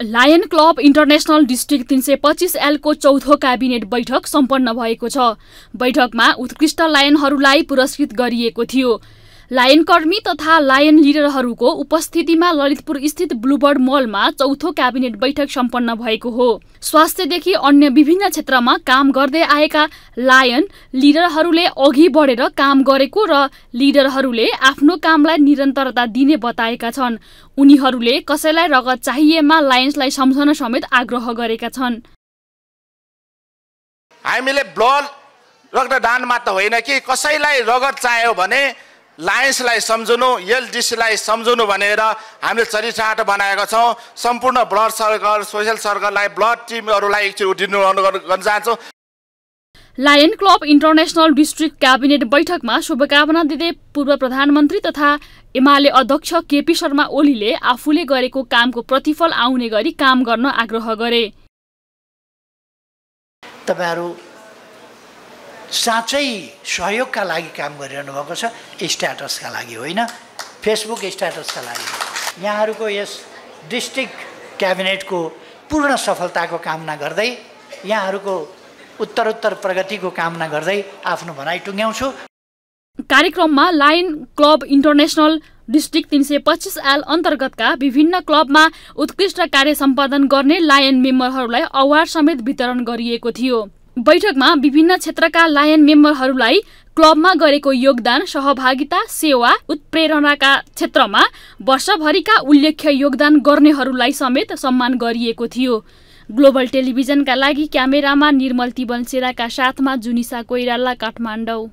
Lion club international district तिन सय पच्चिस एलको चौथो क्याबिनेट बैठक सम्पन्न भएको छ। बैठकमा उत्कृष्ट लायनहरूलाई पुरस्कृत गरिएको थियो। लायन कर्मी तथा लायन लिडरहरूको उपस्थितिमा ललितपुर स्थित ब्लुबर्ड मलमा चौथो क्याबिनेट बैठक सम्पन्न भएको हो। स्वास्थ्यदेखि अन्य विभिन्न क्षेत्रमा काम गर्दै आएका लायन लिडरहरूले अघि बढेर काम गरेको र लिडरहरूले आफ्नो कामलाई निरन्तरता दिने बताएका छन्। उनीहरूले कसैलाई रगत चाहिएमा लायन्सलाई सम्झन समेत आग्रह गरेका छन्। हामीले ब्लड रक्तदान मात्र होइन कि कसैलाई रगत चाहियो भने लायन्सलाई सम्झनु एलडिसीलाई सम्झनु भनेर हामीले चरिचाट बनाएका छौँ। सम्पूर्ण ब्लड सर्कल सोसियल सर्कललाई ब्लड टिमहरूलाई एकचोटि उठिनु अनुरोध गर्न चाहन्छौँ। Lion club international district cabinet बैठकमा शुभकामना दिँदै पूर्व प्रधानमन्त्री तथा एमाले अध्यक्ष केपी शर्मा ओलीले आफूले गरेको कामको प्रतिफल आउने गरी काम गर्न आग्रह गरे। तपाईँहरू साँच्चै सहयोगका लागि काम गरिरहनु भएको छ स्ट्याटसका लागि होइन फेसबुक स्ट्याटसका लागि। यहाँहरूको यस डिस्ट्रिक्ट क्याबिनेटको पूर्ण सफलताको कामना गर्दै यहाँहरूको उत्तरोत्तर प्रगतिको कामना गर्दै आफ्नो भनाइ टुङ्ग्याउँछु। कार्यक्रममा लाइन क्लब इन्टरनेसनल डिस्ट्रिक्ट तिन सय पच्चिस एल अन्तर्गतका विभिन्न क्लबमा उत्कृष्ट कार्य सम्पादन गर्ने लायन मेम्बरहरूलाई अवार्ड समेत वितरण गरिएको थियो। बैठकमा विभिन्न क्षेत्रका लायन मेम्बरहरूलाई क्लबमा गरेको योगदान सहभागिता सेवा उत्प्रेरणाका क्षेत्रमा वर्षभरिका उल्लेख्य योगदान गर्नेहरूलाई समेत सम्मान गरिएको थियो। ग्लोबल टेलिभिजनका लागि क्यामेरामा निर्मल तिबन सेराका साथमा जुनिसा कोइराला काठमाडौँ।